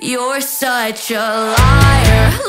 You're such a liar,